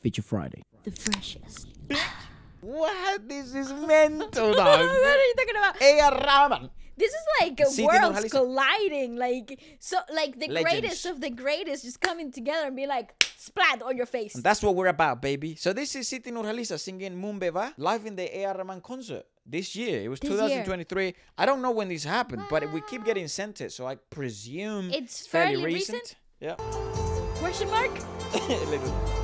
Feature Friday. The freshest. What? This is mental, what are you talking about? A.R. Rahman. This is like Siti worlds colliding, like so, like the Legends. greatest of the greatest just coming together and be like splat on your face. And that's what we're about, baby. So this is Siti Nurhaliza singing Munbe Va live in the A.R. Rahman concert this year. It was This year. 2023. I don't know when this happened, but we keep getting sent it, so I presume It's fairly fairly recent. recent? Yeah. Question mark?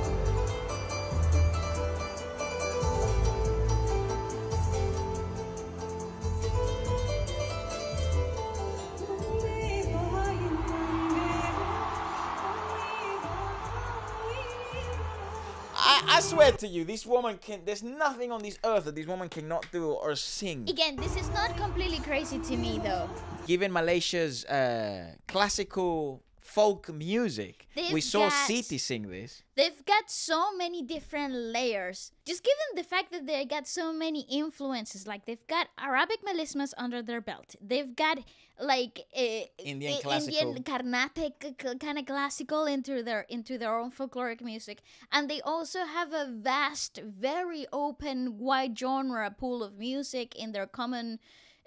I, swear to you, this woman can. There's nothing on this earth that this woman cannot do or sing. Again, this is not completely crazy to me though. Given Malaysia's uh, classical folk music, we They've saw got- Siti sing this. They've got so many different layers. Just given the fact that they got so many influences, like they've got Arabic melismas under their belt. They've got like uh, Indian uh, classical. Indian Carnatic kind of classical into their into their own folkloric music, and they also have a vast, very open, wide genre pool of music in their common.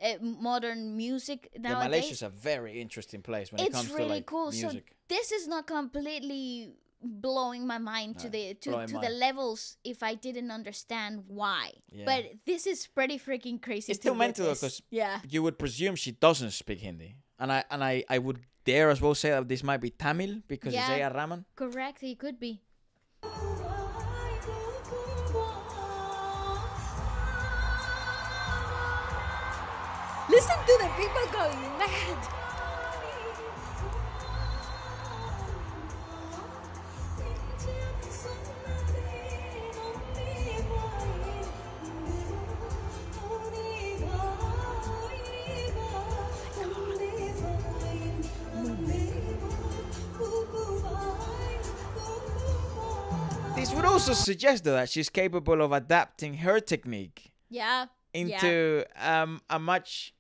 Uh, modern music Yeah, nowadays Malaysia's a very interesting place when it it's comes really to like cool. music. So this is not completely blowing my mind to the to, to the levels if I didn't understand why. Yeah. But this is pretty freaking crazy. It's still mental because yeah, you would presume she doesn't speak Hindi, and I and I I would dare as well say that this might be Tamil because Yeah. it's A.R. Rahman. correct. It could be. Listen to the people going mad. This would also suggest though that she's capable of adapting her technique Yeah. yeah. into um, a much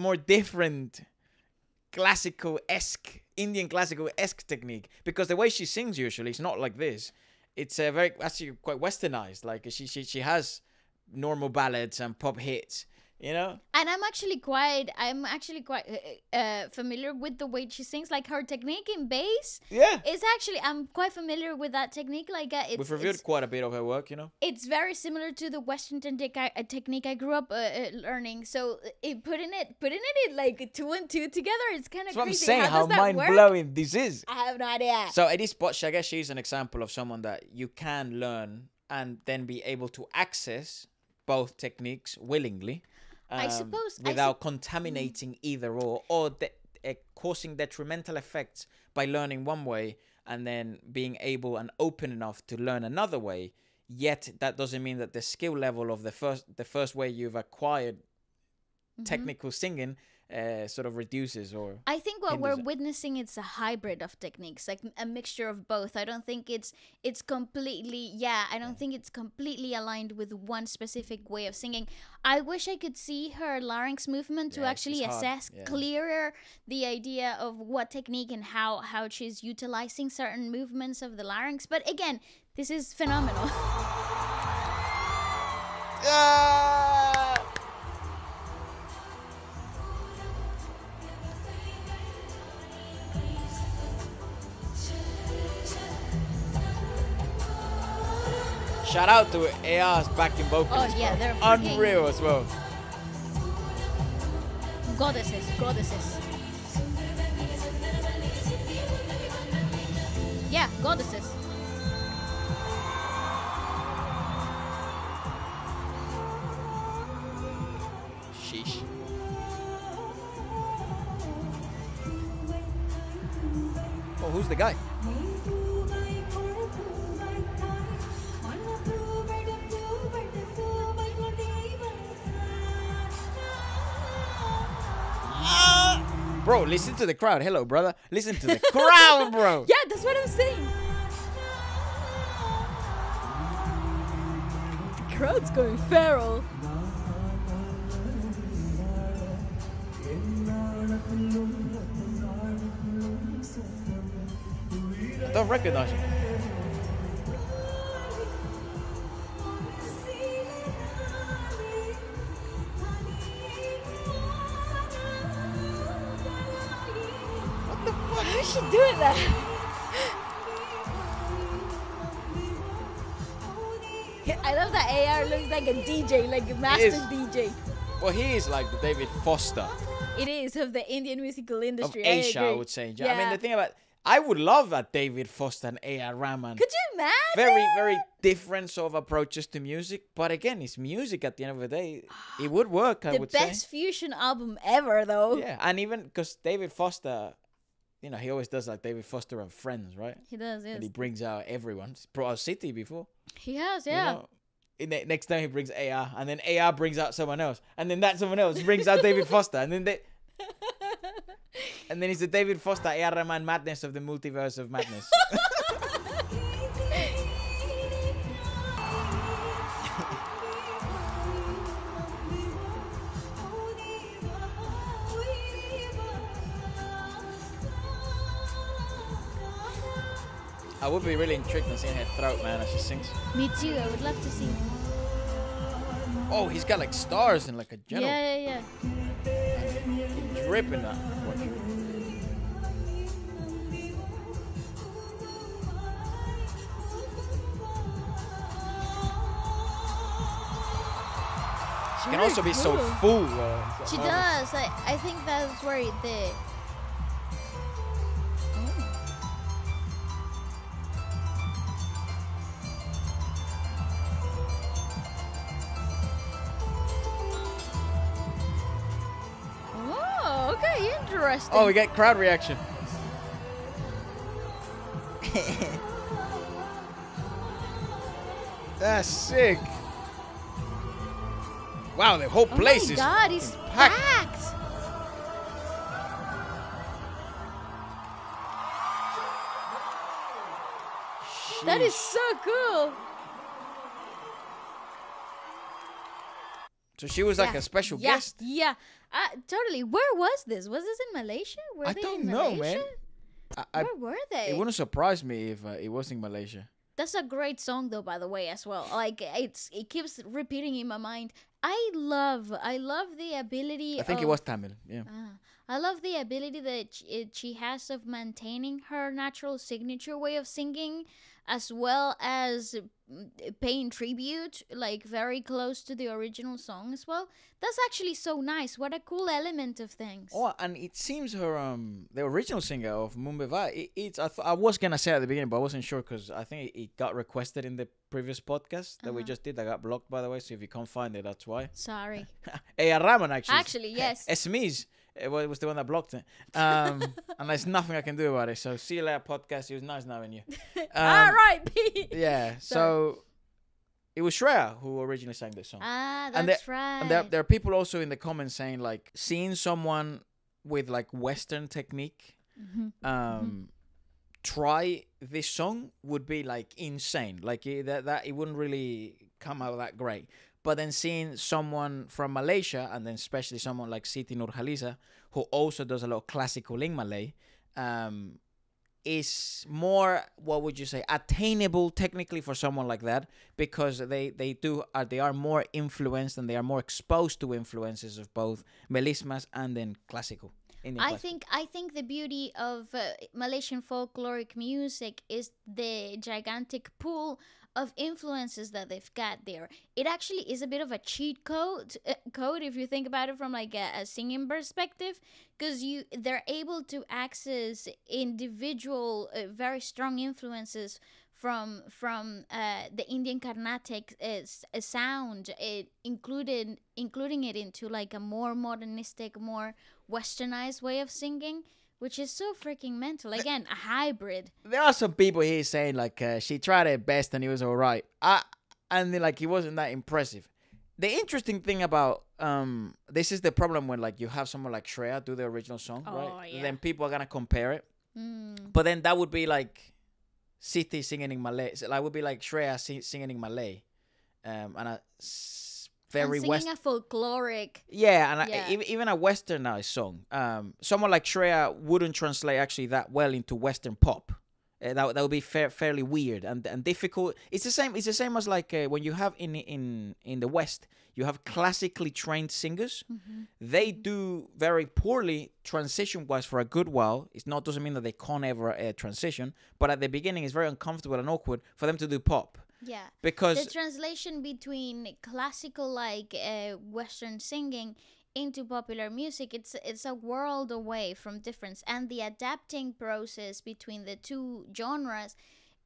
more different classical esque Indian classical esque technique because the way she sings usually it's not like this. It's a very actually quite westernized. Like she she she has normal ballads and pop hits. You know, and I'm actually quite I'm actually quite uh, uh, familiar with the way she sings like her technique in bass yeah. it's actually I'm quite familiar with that technique like uh, it's, We've reviewed quite a bit of her work. You know. it's very similar to the western technique I, uh, technique I grew up uh, uh, learning so uh, it putting it putting it in like two and two together it's kind of what I'm crazy saying. how, How does that mind work blowing this is. I have no idea So it is, but I guess she's an example of someone that you can learn and then be able to access both techniques willingly. I um, suppose- I without contaminating either or, or de- uh, causing detrimental effects by learning one way and then being able and open enough to learn another way. Yet that doesn't mean that the skill level of the first the first way you've acquired Mm-hmm. technical singing uh, sort of reduces or I think what we're it. witnessing it's a hybrid of techniques, like a mixture of both. I don't think it's it's completely yeah. I don't think it's completely aligned with one specific way of singing. I wish I could see her larynx movement to Yeah, actually assess yeah. clearer the idea of what technique and how how she's utilizing certain movements of the larynx. But again, this is phenomenal. Ah! Shout out to AR's backing vocals. Oh, yeah, they're unreal as well. goddesses, goddesses. Yeah, goddesses. Bro, listen to the crowd. Hello, brother. Listen to the crowd, bro. Yeah, that's what I'm saying. The crowd's going feral. I don't recognize him. That? I love that AR looks like a DJ, like a master. DJ. Well, he is like the David Foster It is of the Indian musical industry. of. Asia, I, would say. Yeah. I mean, the thing about I would love that David Foster and A.R. Rahman. Could you imagine? very, very different sort of approaches to music. But again, it's music at the end of the day. It would work, I the would best fusion album ever, though. Yeah, and even because David Foster, you know, he always does like David Foster and Friends, right? He does, yes. And he brings out everyone. He's brought out Siti before. He has, you yeah. know? In the, next time he brings AR, and then AR brings out someone else, and then that someone else brings out David Foster, and then they, and then it's the David Foster AR Rahman madness of the multiverse of madness. I would be really intrigued on seeing her throat, man, as she sings. Me too. I would love to see. Oh, he's got like stars and like a general Yeah, yeah, yeah. dripping that. She can also be so full. Uh, She does. I, I think that's where it the. Interesting. Oh, we get crowd reaction. That's sick. Wow, the whole Oh place my is god, it's fucking packed. That is so cool. So she was like a special yeah, guest. Yeah, uh, totally. Where was this? Was this in Malaysia? Were I they don't in know, Malaysia? man. I, I, Where were they? it wouldn't surprise me if uh, it was in Malaysia. That's a great song, though. By the way, as well. Like it's, it keeps repeating in my mind. I love, I love the ability. I think of, it was Tamil. Yeah. Ah, I love the ability that sh- it, she has of maintaining her natural signature way of singing, as well as paying tribute, like very close to the original song as well. That's actually so nice. What a cool element of things. Oh, and it seems her um the original singer of Munbe Va. It, it's I, th- I was gonna say at the beginning, but I wasn't sure because I think it, it got requested in the previous podcast that we Uh-huh. just did. that got blocked by the way, so if you can't find it, that's why. Sorry. Hey, Rahman actually. Actually, yes. Esmiz it was the one that blocked it. Um, and there's nothing I can do about it. So see you later, podcast. It was nice knowing you. Um, All right, Pete. Yeah. So it was Shreya who originally sang this song. Ah, And there- that's right. And there, there are people also in the comments saying like seeing someone with like Western technique Mhm. um try this song would be like insane. Like it, that that it wouldn't really come out that great. But then seeing someone from Malaysia and then especially someone like Siti Nurhaliza who also does a lot of classical in Malay um is more what would you say attainable technically for someone like that because they they do are they are more influenced and they are more exposed to influences of both melismas and then classical Indian I think I think the beauty of uh, Malaysian folkloric music is the gigantic pool of influences that they've got there. It actually is a bit of a cheat code uh, code if you think about it from like a, a singing perspective because you they're able to access individual uh, very strong influences from from uh, the Indian Carnatic uh, s- uh, sound, it included including it into like a more modernistic, more westernized way of singing, which is so freaking mental. Again, a hybrid. there are some people here saying like uh, she tried her best and it was all right. I and like he wasn't that impressive. The interesting thing about um this is the problem when like you have someone like Shreya do the original song, Oh, right? yeah. Then people are gonna compare it, Mm. but then that would be like Siti singing in Malay. So that would be like Shreya sing- singing in Malay, um, and a very and west. a folkloric. Yeah, and Yeah. I, even even a westernized song. Um, someone like Shreya wouldn't translate actually that well into Western pop. Uh, that, that would be fair, fairly weird and, and difficult. It's the same. It's the same as like uh, when you have in in in the West, you have classically trained singers. They do very poorly transition wise for a good while. It's not doesn't mean that they can't ever uh, transition, but at the beginning, it's very uncomfortable and awkward for them to do pop Yeah. because the translation between classical like uh, western singing into popular music it's it's a world away from difference. And the adapting process between the two genres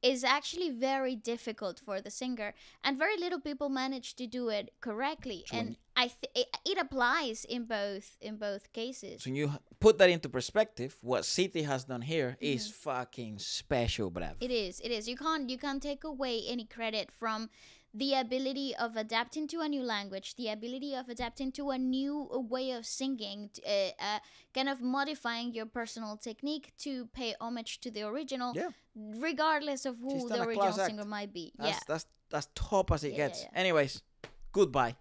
is actually very difficult for the singer. And very little people manage to do it correctly. And i th- it, applies in both in both cases So when you put that into perspective, what Siti has done here is fucking special, bruv. It is. It is. You can't. You can't take away any credit from the ability of adapting to a new language, the ability of adapting to a new way of singing, uh, uh, kind of modifying your personal technique to pay homage to the original, Yeah. regardless of who the original class act. singer might be. That's yeah. that's that's top as it yeah, gets. yeah. Anyways, goodbye.